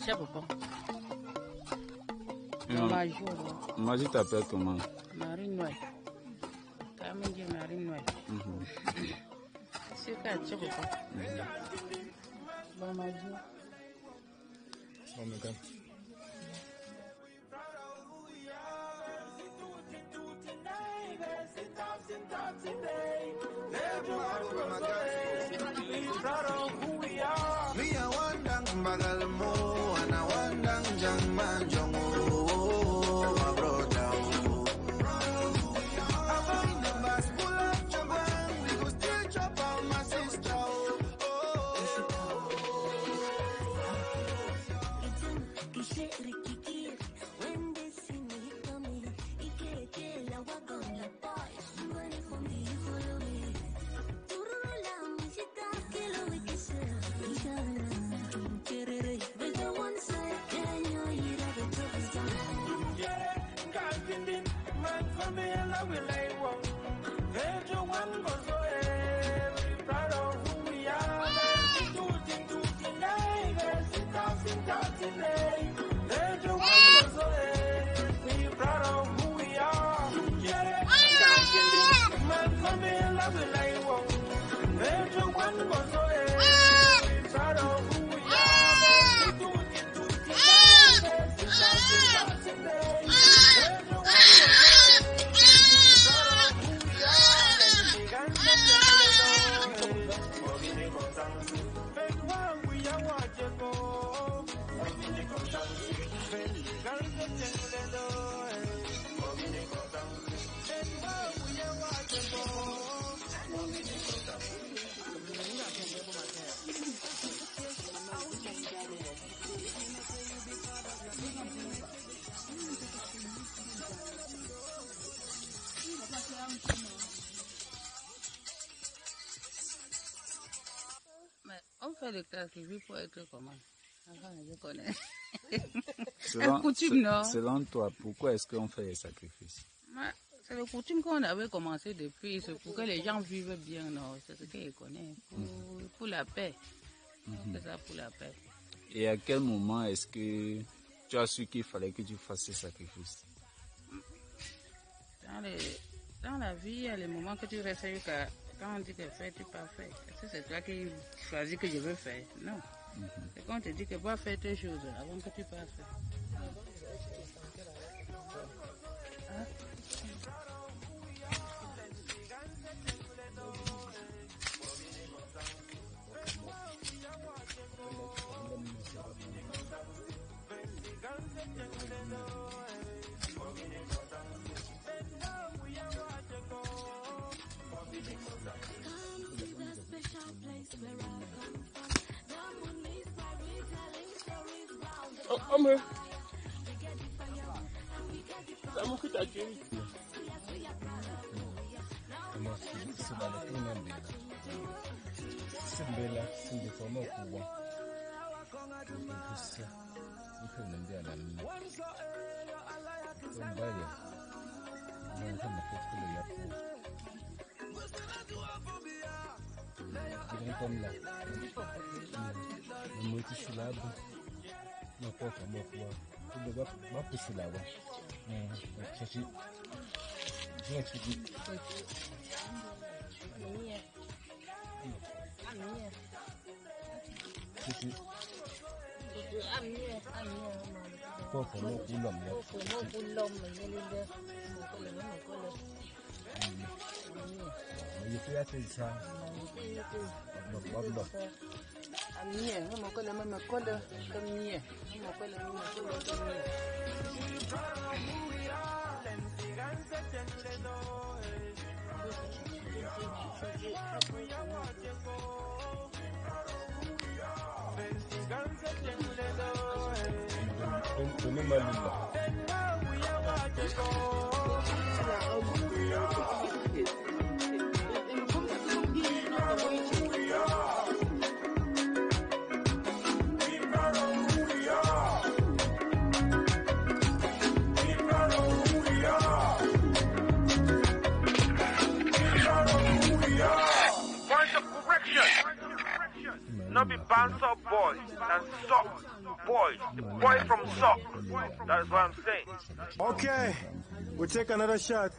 Você papa. Mas está perto, mano. Marinho. Tá me dizendo marinho é. Você está perto, papa. Vamos Sacrifice pour être comment? Enfin, je connais. Selon, coutume, non? selon toi, pourquoi est-ce qu'on fait les sacrifices? C'est le coutume qu'on avait commencé depuis, c'est pour que les gens vivent bien, non? C'est ce que je connais. Pour, pour la paix. C'est ça pour la paix. Et à quel moment est-ce que tu as su qu'il fallait que tu fasses ces sacrifices? Dans, les- dans la vie, il y a les moments que tu restes jusqu'à quand on dit que fais, tu pas fait. Est-ce que c'est toi qui choisis que je veux faire? Non. C'est quand on te dit que va faire telle chose avant que tu passes. Ama. Kamu kita ke yi. Kan na kuwa kama kuwa tunda ba ku sila ba na kashi zuwa ciki ciki kuwa kama kulom ya kuwa kulom ya linde Mai yi fiye ta isa, babban babban. Amie, mama kola mama kola kamie. Mama kola mama kola kamie. Tonimalula. No and sock boy. The boy from sock. That's what I'm saying. Okay, we'll take another shot.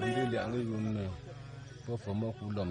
Ndili anga yum na ko fama ku lam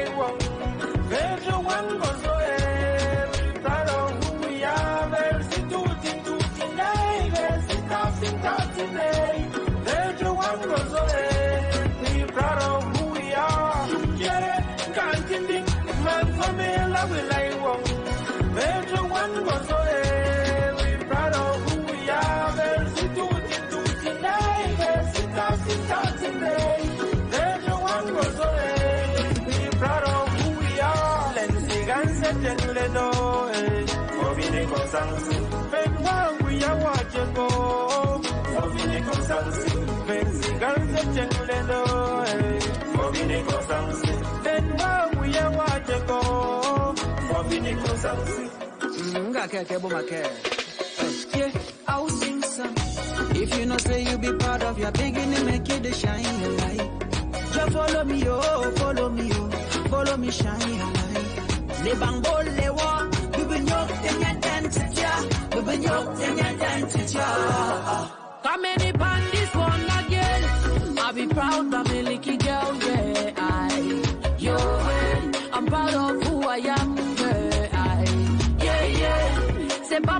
I'll sing some. If you know say you be part of your beginning, make it shine your light. Just follow me, oh, follow me, oh, follow me, shine your light. Le wa, Come pan this one again. I be proud, I'm licky girl, yeah. I, yo, yeah. I'm proud of who I am, yeah. I, yeah, yeah. C'est pas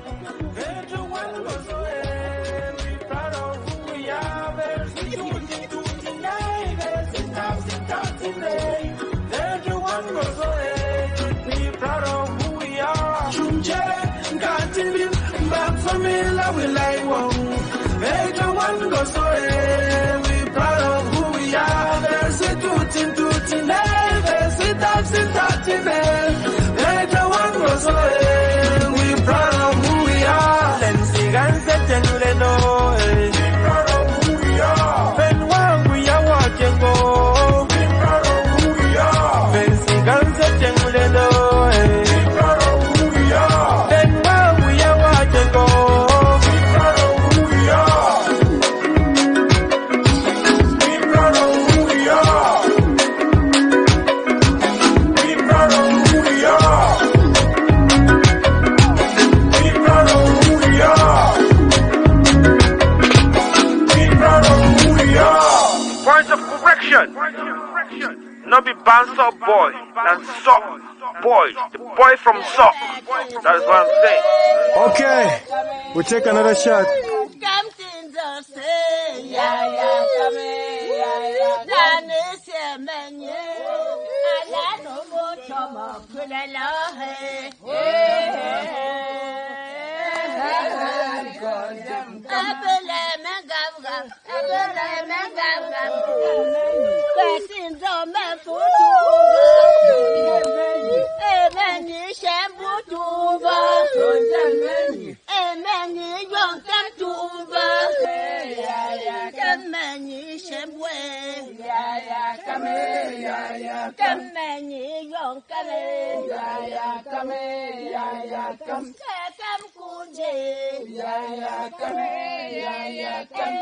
Bounce up, Boy and Sock Boy, the boy from Sock. That is what I'm saying. Okay, we'll take another shot. 人们感恩，在心中满腹。kale yaya kame yaya kam kakam kunje yaya kame yaya kam